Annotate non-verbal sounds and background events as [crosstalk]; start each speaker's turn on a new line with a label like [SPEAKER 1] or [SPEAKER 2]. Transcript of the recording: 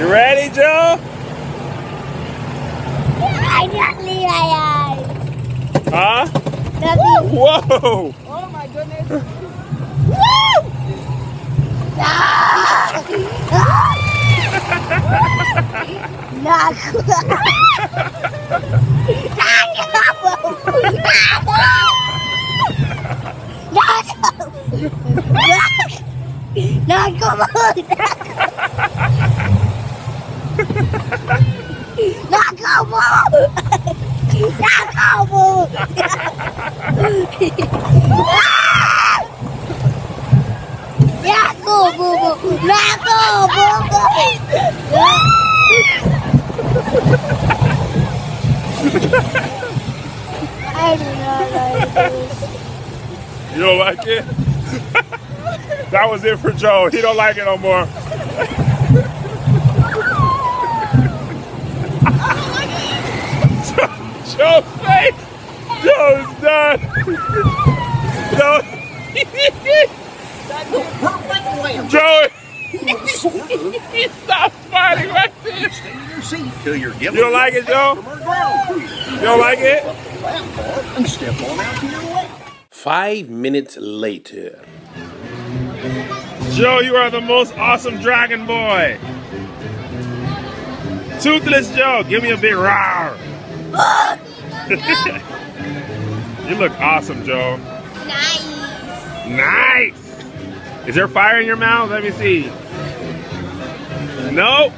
[SPEAKER 1] You ready, Joe?
[SPEAKER 2] I got me eyes.
[SPEAKER 1] Huh?
[SPEAKER 2] Nothing.
[SPEAKER 1] Whoa!
[SPEAKER 3] Oh my goodness.
[SPEAKER 2] Woo! Not [laughs] Not come on. Not come on. Not come on. Not go, boo boo. Not go, boo boo. I do not like this.
[SPEAKER 1] You don't like it? [laughs] that was it for Joe. He don't like it no more. Joe's face! Joe's done! Joe!
[SPEAKER 4] Perfect way.
[SPEAKER 1] Joe!
[SPEAKER 4] Sort of.
[SPEAKER 1] He stopped smiling right there!
[SPEAKER 4] Stay in your seat till you're given
[SPEAKER 1] You don't like it, Joe?
[SPEAKER 4] From our ground crew.
[SPEAKER 1] You don't like it?
[SPEAKER 4] And step on out to your left.
[SPEAKER 5] Five minutes later.
[SPEAKER 1] Joe, you are the most awesome dragon boy! Toothless Joe, give me a big roar! [laughs] you look awesome, Joe.
[SPEAKER 2] Nice.
[SPEAKER 1] Nice! Is there fire in your mouth? Let me see. Nope.